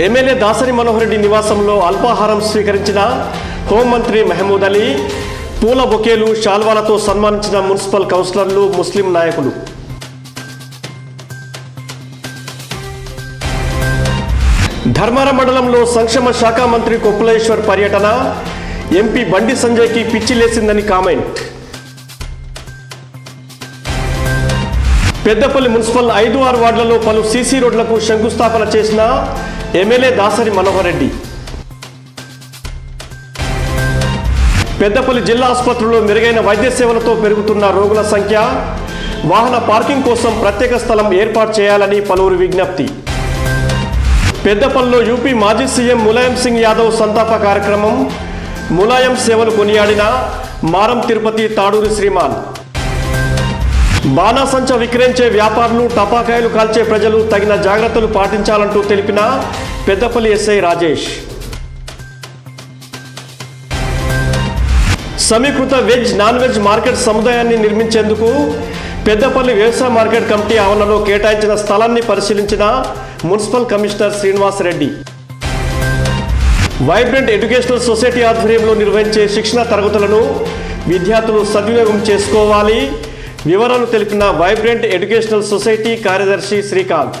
MLA Dasari Manohar Reddy నివాసంలో అల్పాహారం స్వీకరించిన హోంమంత్రి మహమూద్ అలీ పూల బొకేలు శాల్వాలతో సన్మానించిన మున్సిపల్ కౌన్సిలర్లు ముస్లిం నాయకులు. ధర్మారం మండలంలో సంక్షేమ శాఖ మంత్రి కొప్పులేశ్వర్ పర్యటన ఎంపీ బండి సంజయ్కి పిచ్చి లేసిందని కామెంట్. పెద్దపల్లి మున్సిపల్ ఐదు ఆరు వార్డులలో పలు సీసీ రోడ్లకు శంకుస్థాపన చేసిన ఎమ్మెల్యే దాసరి మనోహర్ రెడ్డి. పెద్దపల్లి జిల్లా ఆసుపత్రుల్లో మెరుగైన వైద్య సేవలతో పెరుగుతున్న రోగుల సంఖ్య వాహన పార్కింగ్ కోసం ప్రత్యేక స్థలం ఏర్పాటు చేయాలని పలువురు విజ్ఞప్తి. పెద్దపల్లిలో యూపీ మాజీ సీఎం ములాయం సింగ్ యాదవ్ సంతాప కార్యక్రమం ములాయం సేవలు కొనియాడిన మారం తిరుపతి తాడూరి శ్రీమాన్. బాణాసంచ విక్రయించే వ్యాపారులు టపాకాయలు కాల్చే ప్రజలు తగిన జాగ్రత్తలు పాటించాలంటూ తెలిపిన పెద్దపల్లి ఎస్ఐ రాజేష్. సమీకృత వెజ్ నాన్ వెజ్ మార్కెట్ సముదాయాన్ని నిర్మించేందుకు పెద్దపల్లి వ్యవసాయ మార్కెట్ కమిటీ ఆవరణలో కేటాయించిన స్థలాన్ని పరిశీలించిన municipal commissioner Srinivas Reddy. Vibrant educational society ఆధ్వర్యంలో నిర్వహించే శిక్షణ తరగతులను విద్యార్థులు సద్వినియోగం చేసుకోవాలి. వివరాలు తెలిపిన వైబ్రెంట్ ఎడ్యుకేషనల్ సొసైటీ కార్యదర్శి శ్రీకాంత్.